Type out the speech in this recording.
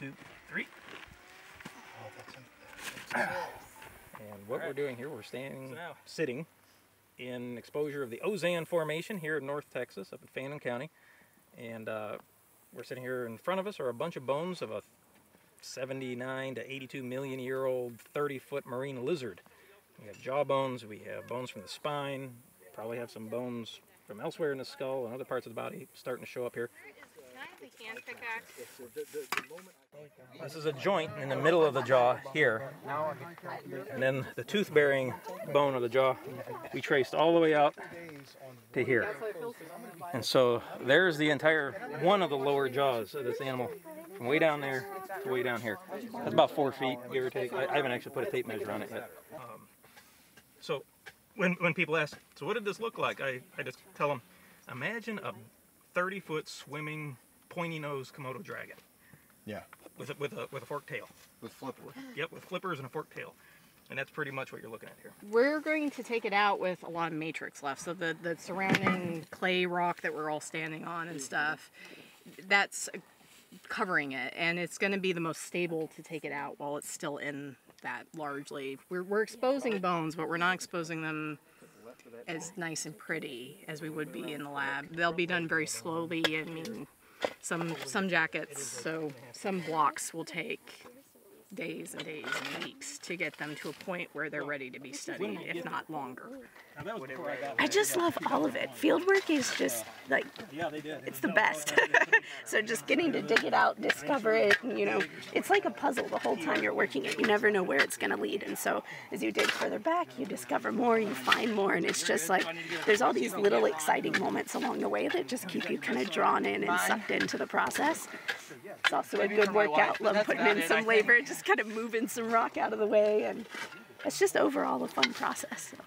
two, three. Oh, And what we're doing here, we're standing, So now- sitting in exposure of the Ozan Formation here in North Texas, up in Fannin County. And uh, we're sitting here in front of us are a bunch of bones of a 79 to 82 million year old 30 foot marine lizard. We have jaw bones, we have bones from the spine, probably have some bones from elsewhere in the skull and other parts of the body starting to show up here. Can I have the hand pickaxe? This is a joint in the middle of the jaw here. And then the tooth bearing bone of the jaw, we traced all the way out to here. And so there's the entire one of the lower jaws of this animal, from way down there to way down here. That's about four feet, give or take. I, I haven't actually put a tape measure on it yet. Um, so when, when people ask, so what did this look like? I, I just tell them, imagine a 30 foot swimming pointy nosed Komodo dragon Yeah. with a, with a, with a forked tail. With flipper. Yep, with flippers and a forked tail. And that's pretty much what you're looking at here. We're going to take it out with a lot of matrix left. So the, the surrounding clay rock that we're all standing on and stuff, that's covering it. And it's going to be the most stable to take it out while it's still in that largely. We're, we're exposing bones, but we're not exposing them as nice and pretty as we would be in the lab. They'll be done very slowly. I mean, some some jackets, so some blocks will take days and days and weeks to get them to a point where they're ready to be studied, if not longer. I just love all of it. Field work is just like Yeah, they did. it's the best. so just getting to dig it out, discover it, and, you know, it's like a puzzle the whole time you're working it. You never know where it's going to lead. And so as you dig further back, you discover more, you find more, and it's just like there's all these little exciting moments along the way that just keep you kind of drawn in and sucked into the process. It's also a good workout. Love putting in some labor, just kind of moving some rock out of the way, and it's just overall a fun process. So.